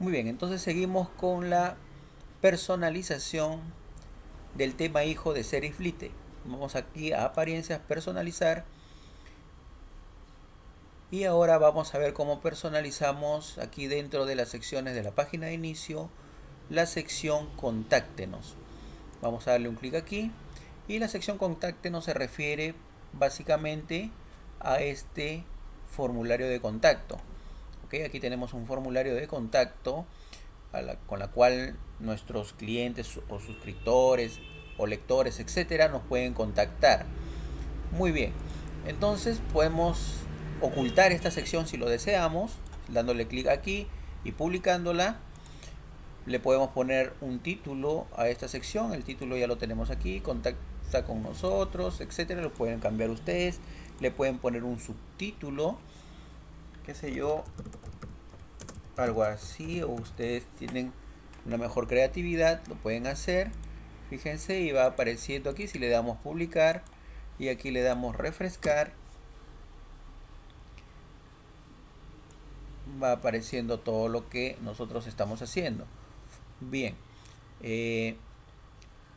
Muy bien, entonces seguimos con la personalización del tema hijo de Seriflite. Vamos aquí a apariencias, personalizar. Y ahora vamos a ver cómo personalizamos aquí dentro de las secciones de la página de inicio la sección contáctenos. Vamos a darle un clic aquí y la sección contáctenos se refiere básicamente a este formulario de contacto. Aquí tenemos un formulario de contacto con la cual nuestros clientes o suscriptores o lectores, etcétera, nos pueden contactar. Muy bien, entonces podemos ocultar esta sección si lo deseamos, dándole clic aquí y publicándola. Le podemos poner un título a esta sección, el título ya lo tenemos aquí, contacta con nosotros, etcétera, lo pueden cambiar ustedes, le pueden poner un subtítulo, qué sé yo, algo así, o ustedes tienen una mejor creatividad, lo pueden hacer. Fíjense y va apareciendo aquí si le damos publicar y aquí le damos refrescar. Va apareciendo todo lo que nosotros estamos haciendo. Bien. Eh,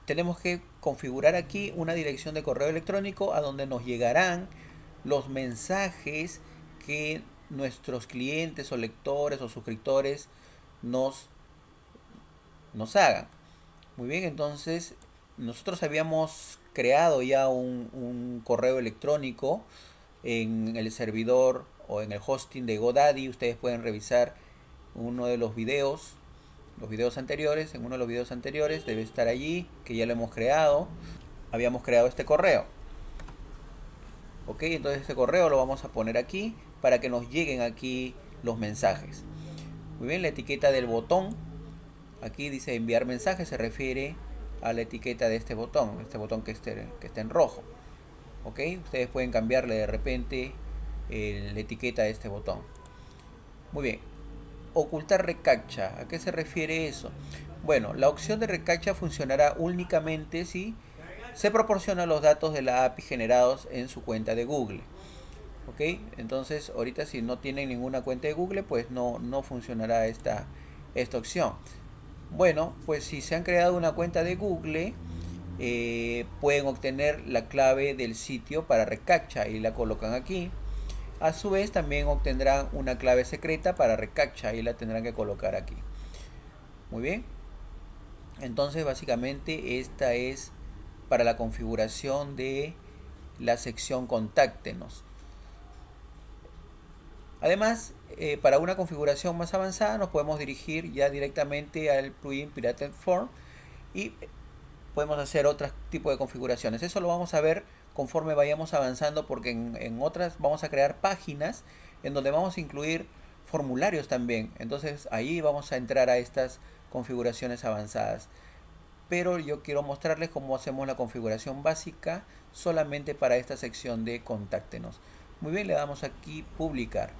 tenemos que configurar aquí una dirección de correo electrónico a donde nos llegarán los mensajes que nuestros clientes o lectores o suscriptores nos, nos hagan. Muy bien, entonces nosotros habíamos creado ya un, correo electrónico en el servidor o en el hosting de GoDaddy. Ustedes pueden revisar uno de los videos, los videos anteriores. En uno de los videos anteriores debe estar allí, que ya lo hemos creado. Habíamos creado este correo. Ok, entonces este correo lo vamos a poner aquí para que nos lleguen aquí los mensajes. Muy bien, la etiqueta del botón, aquí dice enviar mensajes, se refiere a la etiqueta de este botón, este botón que esté, que esté en rojo. Ok, ustedes pueden cambiarle de repente la etiqueta de este botón. Muy bien, ocultar recacha, ¿a qué se refiere eso? Bueno, la opción de recacha funcionará únicamente si se proporcionan los datos de la API generados en su cuenta de Google ok entonces ahorita si no tienen ninguna cuenta de google pues no no funcionará esta esta opción. Bueno pues si se han creado una cuenta de google eh, pueden obtener la clave del sitio para recacha y la colocan aquí. A su vez también obtendrán una clave secreta para recacha y la tendrán que colocar aquí. Muy bien. Entonces básicamente esta es para la configuración de la sección contáctenos Además, eh, para una configuración más avanzada nos podemos dirigir ya directamente al plugin Pirated Form y podemos hacer otro tipo de configuraciones. Eso lo vamos a ver conforme vayamos avanzando porque en, otras vamos a crear páginas en donde vamos a incluir formularios también. Entonces ahí vamos a entrar a estas configuraciones avanzadas. Pero yo quiero mostrarles cómo hacemos la configuración básica solamente para esta sección de contáctenos. Muy bien, le damos aquí publicar.